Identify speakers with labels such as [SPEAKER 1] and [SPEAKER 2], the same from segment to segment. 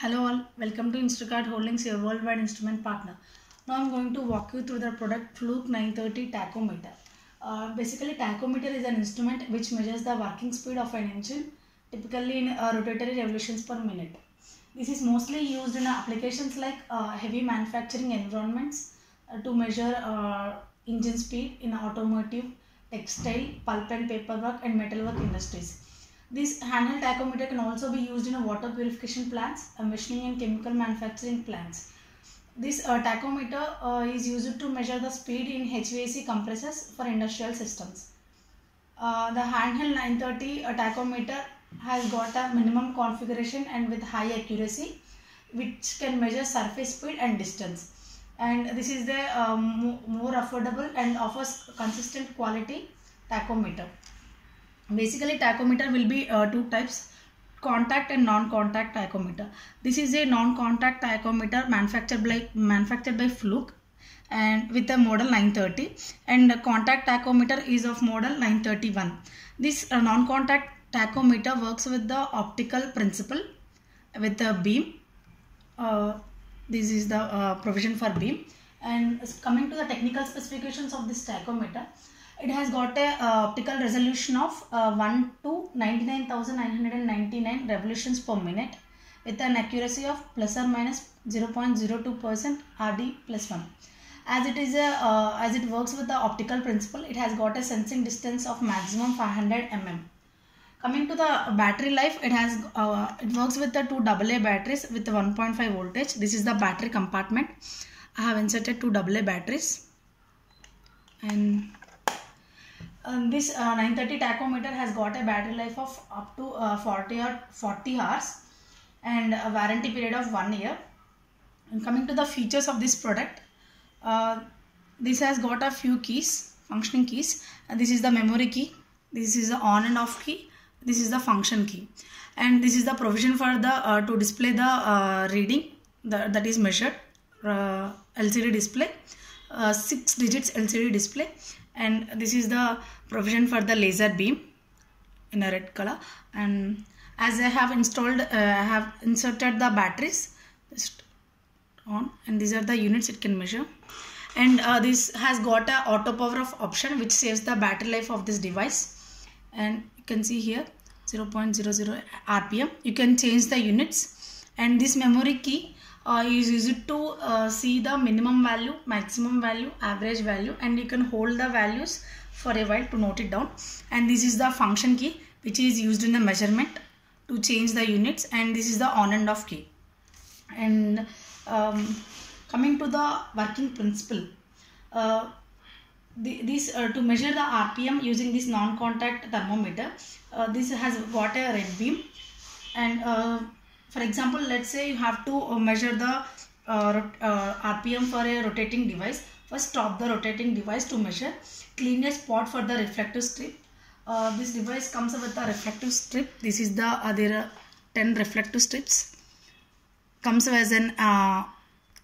[SPEAKER 1] Hello all, welcome to Instrukart Holdings, your worldwide instrument partner. Now I'm going to walk you through the product Fluke 930 tachometer. Uh, basically, tachometer is an instrument which measures the working speed of an engine, typically in uh, rotatory revolutions per minute. This is mostly used in applications like uh, heavy manufacturing environments uh, to measure uh, engine speed in automotive, textile, pulp and paperwork, and metalwork industries. This handheld tachometer can also be used in water purification plants, machining and chemical manufacturing plants. This uh, tachometer uh, is used to measure the speed in HVAC compressors for industrial systems. Uh, the handheld 930 uh, tachometer has got a minimum configuration and with high accuracy which can measure surface speed and distance. And this is the um, more affordable and offers consistent quality tachometer. Basically, tachometer will be uh, two types contact and non-contact tachometer. This is a non-contact tachometer manufactured by manufactured by Fluke and with the model 930 and the contact tachometer is of model 931. This uh, non-contact tachometer works with the optical principle with the beam. Uh, this is the uh, provision for beam and coming to the technical specifications of this tachometer it has got a uh, optical resolution of uh, 1 to 99999 revolutions per minute with an accuracy of plus or minus 0.02% rd plus 1 as it is a uh, as it works with the optical principle it has got a sensing distance of maximum 500 mm coming to the battery life it has uh, it works with the two aa batteries with 1.5 voltage. This is the battery compartment. I have inserted two aa batteries. And um, this uh, 930 tachometer has got a battery life of up to uh, 40 or 40 hours and a warranty period of one year. And coming to the features of this product uh, this has got a few keys functioning keys. And this is the memory key. This is the on and off key. This is the function key. And this is the provision for the uh, to display the uh, reading that is measured uh, lcd display uh, six digits lcd display. And this is the provision for the laser beam in a red color. And as I have installed uh, I have inserted the batteries just on and these are the units it can measure. And uh, this has got a auto power off option which saves the battery life of this device. And you can see here 0.00 rpm you can change the units. And this memory key uh, is used to uh, see the minimum value maximum value average value and you can hold the values for a while to note it down. And this is the function key which is used in the measurement to change the units and this is the on and off key. And um, coming to the working principle uh, this uh, to measure the rpm using this non-contact thermometer uh, this has got a red beam and uh, for example let's say you have to uh, measure the uh, uh, rpm for a rotating device. First stop the rotating device to measure. Clean a spot for the reflective strip. Uh, this device comes with a reflective strip. This is the uh, there are 10 reflective strips. Comes as an uh,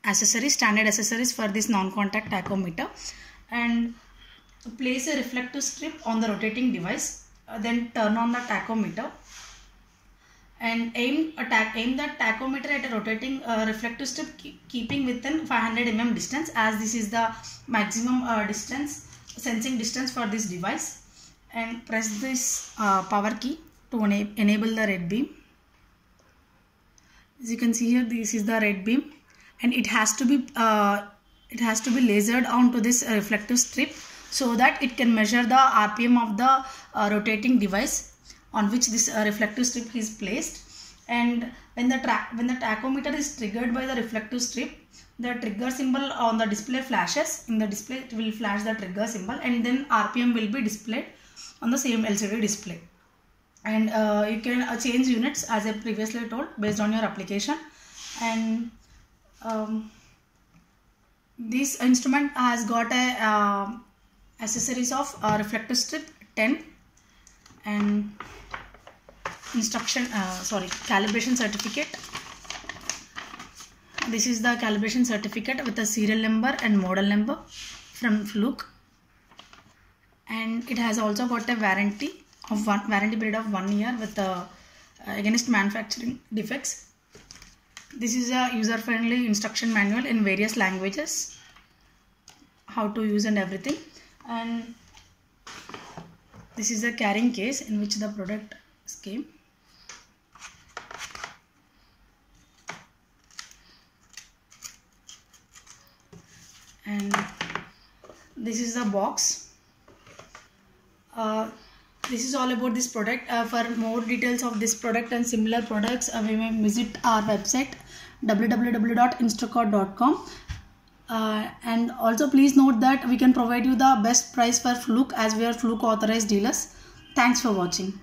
[SPEAKER 1] accessory standard accessories for this non-contact tachometer. And place a reflective strip on the rotating device uh, then turn on the tachometer and aim attack aim the tachometer at a rotating uh, reflective strip keep, keeping within 500 mm distance as this is the maximum uh, distance sensing distance for this device. And press this uh, power key to ena- enable the red beam. As you can see here this is the red beam. And it has to be uh, it has to be lasered onto this uh, reflective strip so that it can measure the rpm of the uh, rotating device on which this uh, reflective strip is placed. And when the track when the tachometer is triggered by the reflective strip the trigger symbol on the display flashes. In the display it will flash the trigger symbol and then rpm will be displayed on the same lcd display. And uh, you can uh, change units as i previously told based on your application. And um, this instrument has got a uh, accessories of uh, reflective strip 10 and instruction uh, sorry calibration certificate. This is the calibration certificate with a serial number and model number from fluke. And it has also got a warranty of one warranty period of one year with uh, against manufacturing defects. This is a user friendly instruction manual in various languages how to use and everything. And this is a carrying case in which the product came and this is the box. Uh, this is all about this product. Uh, for more details of this product and similar products uh, we may visit our website www.instrukart.com uh, and also please note that we can provide you the best price for fluke as we are fluke authorized dealers. Thanks for watching